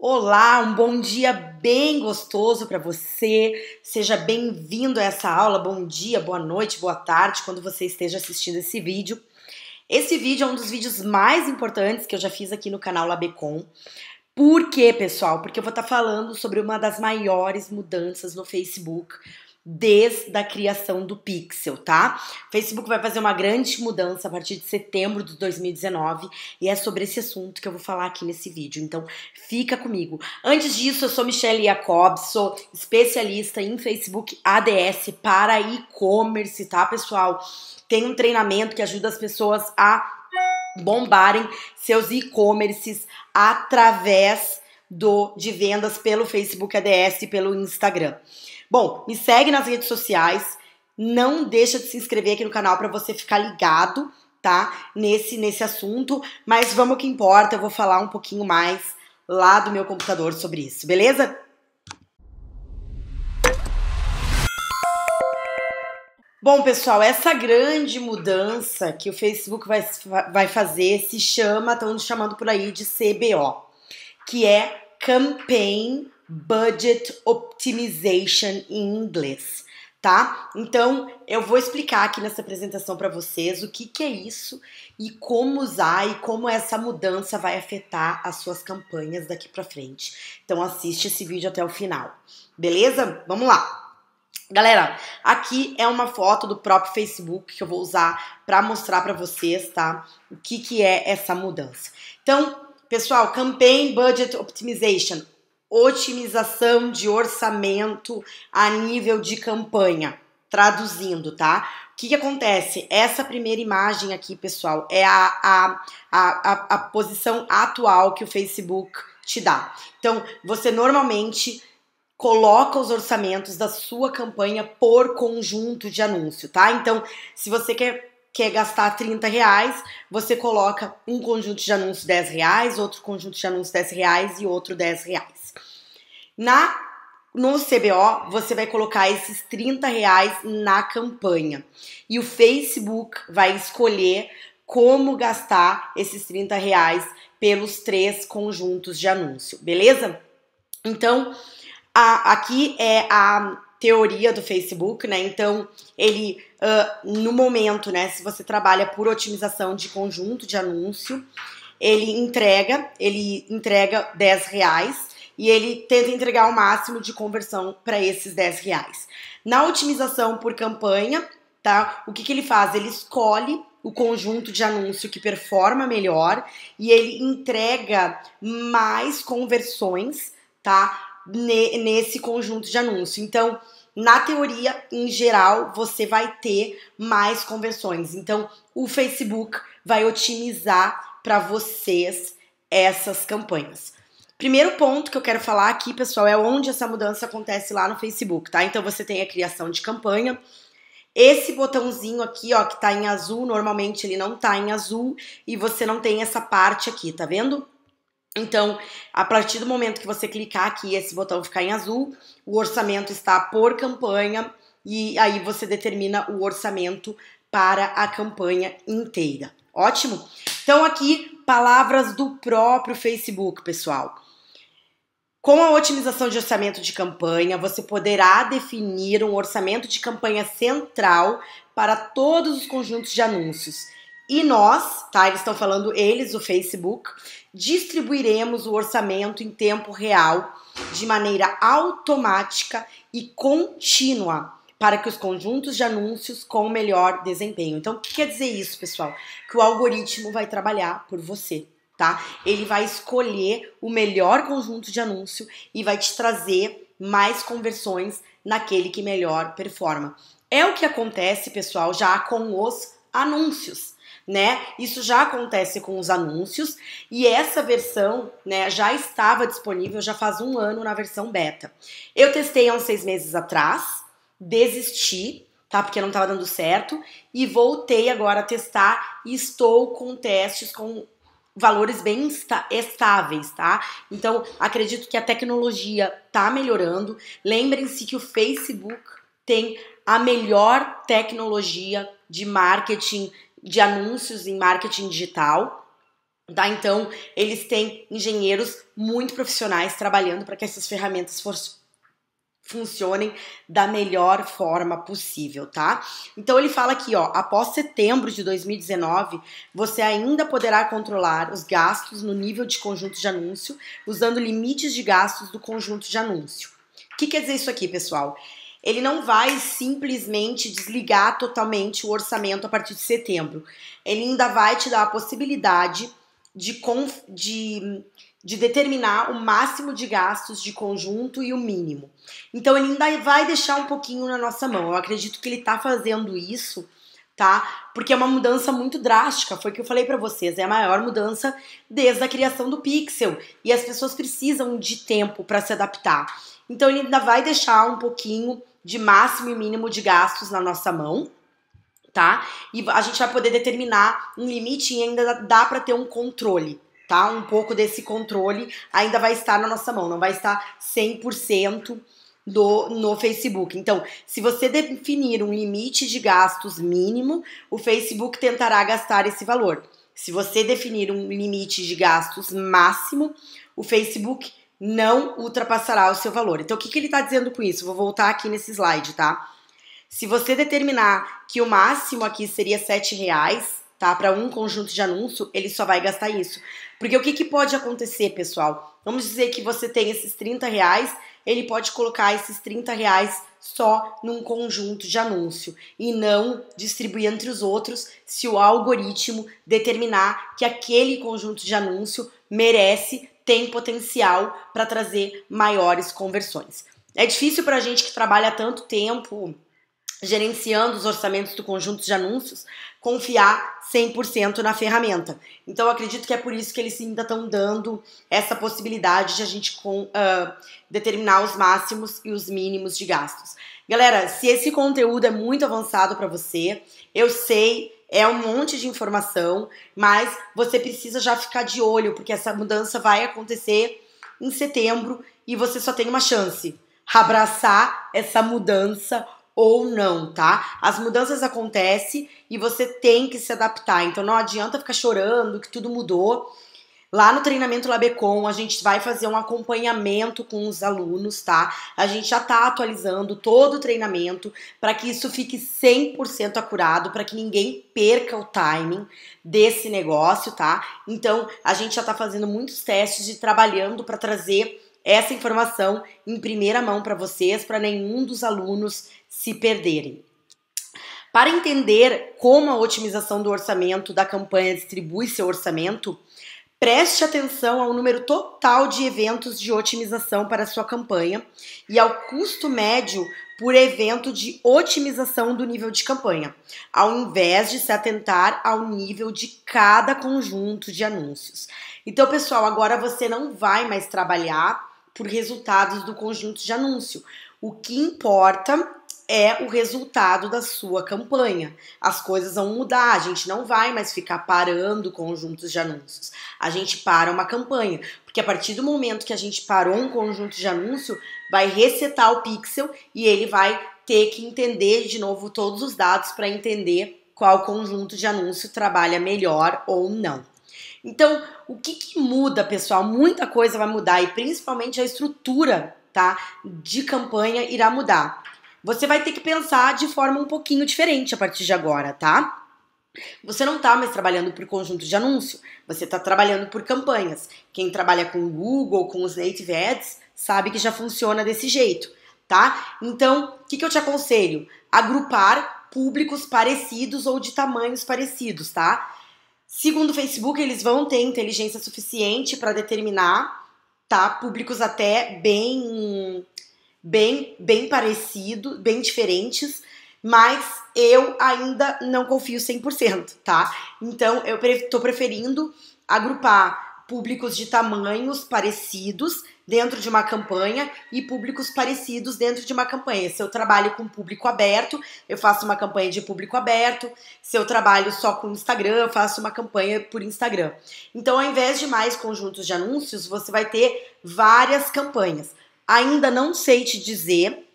Olá, um bom dia bem gostoso para você. Seja bem-vindo a essa aula. Bom dia, boa noite, boa tarde, quando você esteja assistindo esse vídeo. Esse vídeo é um dos vídeos mais importantes que eu já fiz aqui no canal Labecom. Por quê, pessoal? Porque eu vou estar falando sobre uma das maiores mudanças no Facebook desde a criação do Pixel, tá? Facebook vai fazer uma grande mudança a partir de setembro de 2019 e é sobre esse assunto que eu vou falar aqui nesse vídeo. Então, fica comigo. Antes disso, eu sou Michelle Jacob, sou especialista em Facebook ADS para e-commerce, tá, pessoal? Tem um treinamento que ajuda as pessoas a bombarem seus e-commerces através do de vendas pelo Facebook ADS e pelo Instagram. Bom, me segue nas redes sociais. Não deixa de se inscrever aqui no canal para você ficar ligado, tá? Nesse nesse assunto, mas vamos que importa, eu vou falar um pouquinho mais lá do meu computador sobre isso, beleza? Bom, pessoal, essa grande mudança que o Facebook vai, vai fazer se chama, estão chamando por aí de CBO, que é Campaign Budget Optimization em inglês, tá? Então, eu vou explicar aqui nessa apresentação para vocês o que, que é isso e como usar e como essa mudança vai afetar as suas campanhas daqui para frente. Então, assiste esse vídeo até o final, beleza? Vamos lá! Galera, aqui é uma foto do próprio Facebook que eu vou usar para mostrar para vocês, tá? O que, que é essa mudança. Então, pessoal, Campaign Budget Optimization otimização de orçamento a nível de campanha. Traduzindo, tá? O que, que acontece? Essa primeira imagem aqui, pessoal, é a, a, a, a, posição atual que o Facebook te dá. Então, você normalmente coloca os orçamentos da sua campanha por conjunto de anúncio, tá? Então, se você quer, quer gastar 30 reais, você coloca um conjunto de anúncios 10 reais, outro conjunto de anúncios 10 reais e outro 10 reais. Na no CBO, você vai colocar esses 30 reais na campanha. E o Facebook vai escolher como gastar esses 30 reais pelos três conjuntos de anúncio, beleza? Então, a, aqui é a teoria do Facebook, né? Então, ele, uh, no momento, né, se você trabalha por otimização de conjunto de anúncio, ele entrega, ele entrega 10 reais e ele tenta entregar o máximo de conversão para esses 10 reais. Na otimização por campanha, tá? O que, que ele faz? Ele escolhe o conjunto de anúncio que performa melhor e ele entrega mais conversões, tá? Nesse conjunto de anúncio. Então, na teoria, em geral, você vai ter mais conversões. Então, o Facebook vai otimizar para vocês essas campanhas. Primeiro ponto que eu quero falar aqui, pessoal, é onde essa mudança acontece lá no Facebook, tá? Então você tem a criação de campanha. Esse botãozinho aqui, ó, que tá em azul, normalmente ele não tá em azul e você não tem essa parte aqui, tá vendo? Então, a partir do momento que você clicar aqui, esse botão ficar em azul, o orçamento está por campanha e aí você determina o orçamento para a campanha inteira. Ótimo? Então, aqui, palavras do próprio Facebook, pessoal. Com a otimização de orçamento de campanha, você poderá definir um orçamento de campanha central para todos os conjuntos de anúncios. E nós, tá? Eles estão falando, eles, o Facebook, distribuiremos o orçamento em tempo real, de maneira automática e contínua, para que os conjuntos de anúncios com melhor desempenho. Então, o que quer dizer isso, pessoal? Que o algoritmo vai trabalhar por você tá? Ele vai escolher o melhor conjunto de anúncio e vai te trazer mais conversões naquele que melhor performa. É o que acontece, pessoal, já com os anúncios, né? Isso já acontece com os anúncios e essa versão, né, já estava disponível já faz um ano na versão beta. Eu testei há uns seis meses atrás, desisti, tá? Porque não estava dando certo e voltei agora a testar e estou com testes com valores bem estáveis, tá? Então, acredito que a tecnologia tá melhorando. Lembrem-se que o Facebook tem a melhor tecnologia de marketing, de anúncios em marketing digital. Tá? Então, eles têm engenheiros muito profissionais trabalhando para que essas ferramentas funcionem da melhor forma possível, tá? Então ele fala aqui, ó, após setembro de 2019, você ainda poderá controlar os gastos no nível de conjunto de anúncio, usando limites de gastos do conjunto de anúncio. O que quer dizer isso aqui, pessoal? Ele não vai simplesmente desligar totalmente o orçamento a partir de setembro. Ele ainda vai te dar a possibilidade de, de de determinar o máximo de gastos de conjunto e o mínimo. Então ele ainda vai deixar um pouquinho na nossa mão. Eu acredito que ele tá fazendo isso, tá? Porque é uma mudança muito drástica, foi o que eu falei para vocês, é a maior mudança desde a criação do Pixel e as pessoas precisam de tempo para se adaptar. Então ele ainda vai deixar um pouquinho de máximo e mínimo de gastos na nossa mão, tá? E a gente vai poder determinar um limite e ainda dá para ter um controle tá? Um pouco desse controle ainda vai estar na nossa mão, não vai estar 100% do, no Facebook. Então, se você definir um limite de gastos mínimo, o Facebook tentará gastar esse valor. Se você definir um limite de gastos máximo, o Facebook não ultrapassará o seu valor. Então, o que, que ele está dizendo com isso? Vou voltar aqui nesse slide, tá? Se você determinar que o máximo aqui seria R$ reais, tá? Para um conjunto de anúncio, ele só vai gastar isso. Porque o que, que pode acontecer, pessoal? Vamos dizer que você tem esses 30 reais, ele pode colocar esses 30 reais só num conjunto de anúncio e não distribuir entre os outros se o algoritmo determinar que aquele conjunto de anúncio merece, tem potencial para trazer maiores conversões. É difícil para a gente que trabalha tanto tempo gerenciando os orçamentos do conjunto de anúncios, confiar 100% na ferramenta. Então, acredito que é por isso que eles ainda estão dando essa possibilidade de a gente com, uh, determinar os máximos e os mínimos de gastos. Galera, se esse conteúdo é muito avançado para você, eu sei, é um monte de informação, mas você precisa já ficar de olho, porque essa mudança vai acontecer em setembro e você só tem uma chance. Abraçar essa mudança ou não, tá? As mudanças acontecem e você tem que se adaptar. Então não adianta ficar chorando que tudo mudou. Lá no treinamento Labecom, a gente vai fazer um acompanhamento com os alunos, tá? A gente já tá atualizando todo o treinamento para que isso fique 100% acurado, para que ninguém perca o timing desse negócio, tá? Então, a gente já tá fazendo muitos testes e trabalhando para trazer essa informação em primeira mão para vocês, para nenhum dos alunos se perderem. Para entender como a otimização do orçamento da campanha distribui seu orçamento, preste atenção ao número total de eventos de otimização para sua campanha e ao custo médio por evento de otimização do nível de campanha, ao invés de se atentar ao nível de cada conjunto de anúncios. Então, pessoal, agora você não vai mais trabalhar por resultados do conjunto de anúncio. O que importa é o resultado da sua campanha. As coisas vão mudar, a gente não vai mais ficar parando conjuntos de anúncios. A gente para uma campanha, porque a partir do momento que a gente parou um conjunto de anúncio, vai resetar o pixel e ele vai ter que entender de novo todos os dados para entender qual conjunto de anúncio trabalha melhor ou não. Então, o que, que muda, pessoal? Muita coisa vai mudar e principalmente a estrutura, tá? De campanha irá mudar. Você vai ter que pensar de forma um pouquinho diferente a partir de agora, tá? Você não está mais trabalhando por conjunto de anúncio, você está trabalhando por campanhas. Quem trabalha com o Google, com os Native Ads, sabe que já funciona desse jeito, tá? Então, o que, que eu te aconselho? Agrupar públicos parecidos ou de tamanhos parecidos, tá? Segundo o Facebook, eles vão ter inteligência suficiente para determinar, tá, públicos até bem bem bem parecidos, bem diferentes, mas eu ainda não confio 100%, tá? Então eu estou preferindo agrupar públicos de tamanhos parecidos dentro de uma campanha e públicos parecidos dentro de uma campanha. Se eu trabalho com público aberto, eu faço uma campanha de público aberto. Se eu trabalho só com Instagram, eu faço uma campanha por Instagram. Então, ao invés de mais conjuntos de anúncios, você vai ter várias campanhas. Ainda não sei te dizer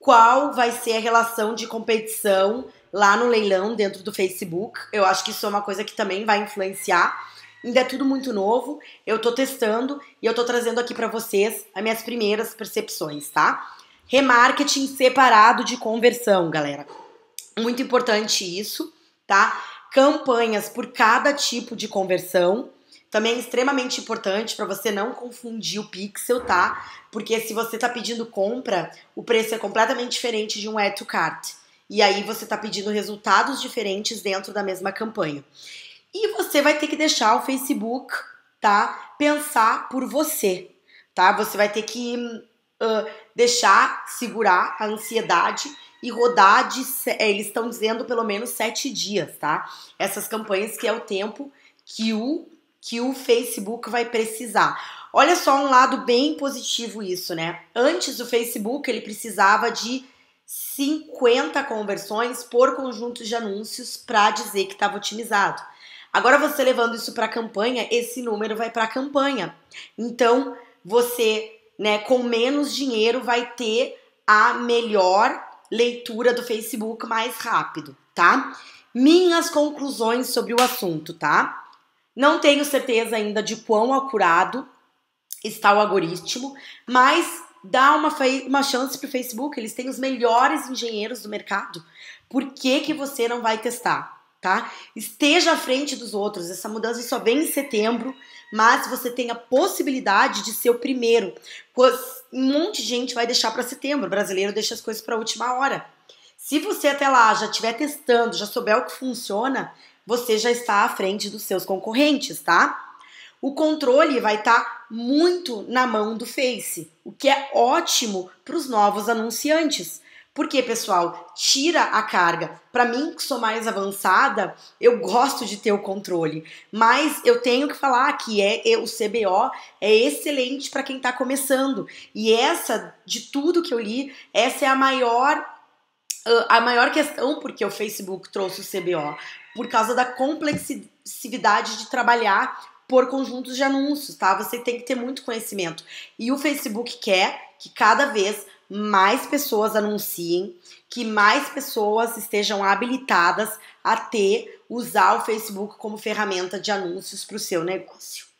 qual vai ser a relação de competição lá no leilão dentro do Facebook. Eu acho que isso é uma coisa que também vai influenciar. Ainda é tudo muito novo, eu tô testando e eu tô trazendo aqui para vocês as minhas primeiras percepções, tá? Remarketing separado de conversão, galera. Muito importante isso, tá? Campanhas por cada tipo de conversão. Também é extremamente importante para você não confundir o pixel, tá? Porque se você tá pedindo compra, o preço é completamente diferente de um add to cart. E aí você tá pedindo resultados diferentes dentro da mesma campanha. E você vai ter que deixar o Facebook, tá? Pensar por você, tá? Você vai ter que uh, deixar segurar a ansiedade e rodar de. É, eles estão dizendo pelo menos sete dias, tá? Essas campanhas que é o tempo que o, que o Facebook vai precisar. Olha só um lado bem positivo isso, né? Antes o Facebook ele precisava de 50 conversões por conjunto de anúncios para dizer que estava otimizado. Agora você levando isso para campanha, esse número vai para a campanha. Então, você, né, com menos dinheiro vai ter a melhor leitura do Facebook mais rápido, tá? Minhas conclusões sobre o assunto, tá? Não tenho certeza ainda de quão acurado está o algoritmo, mas dá uma, uma chance pro Facebook, eles têm os melhores engenheiros do mercado. Por que, que você não vai testar? tá? Esteja à frente dos outros. Essa mudança só vem em setembro, mas você tem a possibilidade de ser o primeiro. Um monte de gente vai deixar para setembro. O brasileiro deixa as coisas para a última hora. Se você até lá já estiver testando, já souber o que funciona, você já está à frente dos seus concorrentes, tá? O controle vai estar tá muito na mão do Face, o que é ótimo para os novos anunciantes. Porque, pessoal, tira a carga. Para mim, que sou mais avançada, eu gosto de ter o controle, mas eu tenho que falar que é, é o CBO é excelente para quem está começando. E essa, de tudo que eu li, essa é a maior a maior questão porque o Facebook trouxe o CBO, por causa da complexidade de trabalhar por conjuntos de anúncios, tá? Você tem que ter muito conhecimento. E o Facebook quer que cada vez mais pessoas anunciem, que mais pessoas estejam habilitadas a ter, usar o Facebook como ferramenta de anúncios para o seu negócio.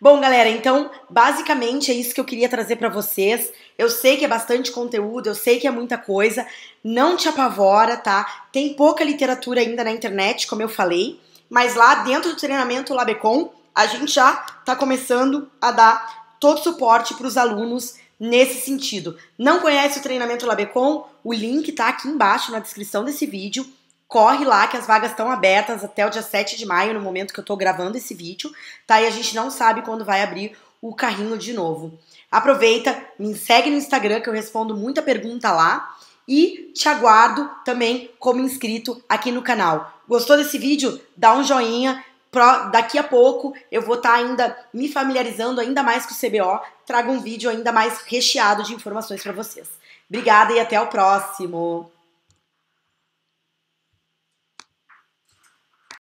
Bom, galera, então basicamente é isso que eu queria trazer para vocês. Eu sei que é bastante conteúdo, eu sei que é muita coisa. Não te apavora, tá? Tem pouca literatura ainda na internet, como eu falei mas lá dentro do treinamento Labecom, a gente já está começando a dar todo suporte para os alunos nesse sentido. Não conhece o treinamento Labecom? O link está aqui embaixo na descrição desse vídeo. Corre lá que as vagas estão abertas até o dia 7 de maio, no momento que eu estou gravando esse vídeo, tá? E a gente não sabe quando vai abrir o carrinho de novo. Aproveita, me segue no Instagram que eu respondo muita pergunta lá e te aguardo também como inscrito aqui no canal. Gostou desse vídeo? Dá um joinha. Pro, daqui a pouco eu vou estar tá ainda me familiarizando ainda mais com o CBO. Trago um vídeo ainda mais recheado de informações para vocês. Obrigada e até o próximo.